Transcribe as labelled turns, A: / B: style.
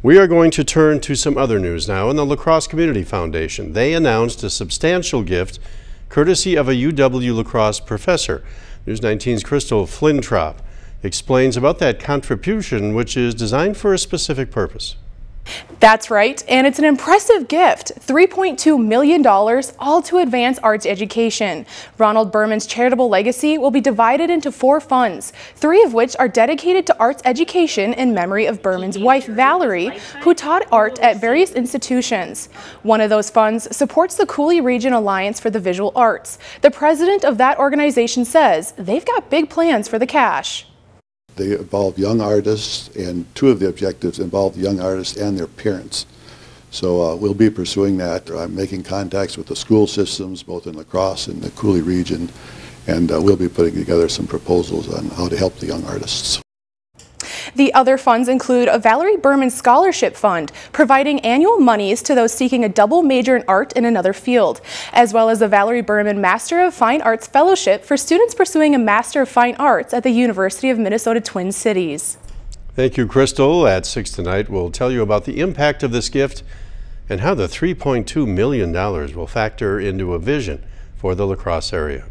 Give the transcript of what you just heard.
A: We are going to turn to some other news now in the La Crosse Community Foundation. They announced a substantial gift courtesy of a UW La Crosse professor. News 19's Crystal Flintrop explains about that contribution, which is designed for a specific purpose.
B: That's right, and it's an impressive gift, $3.2 million, all to advance arts education. Ronald Berman's charitable legacy will be divided into four funds, three of which are dedicated to arts education in memory of Berman's wife, Valerie, who taught art at various institutions. One of those funds supports the Coulee Region Alliance for the Visual Arts. The president of that organization says they've got big plans for the cash.
C: They involve young artists, and two of the objectives involve young artists and their parents. So uh, we'll be pursuing that. I'm making contacts with the school systems, both in La Crosse and the Coulee region, and uh, we'll be putting together some proposals on how to help the young artists.
B: The other funds include a Valerie Berman Scholarship Fund, providing annual monies to those seeking a double major in art in another field, as well as the Valerie Berman Master of Fine Arts Fellowship for students pursuing a Master of Fine Arts at the University of Minnesota Twin Cities.
A: Thank you, Crystal. At 6 tonight, we'll tell you about the impact of this gift and how the $3.2 million will factor into a vision for the La Crosse area.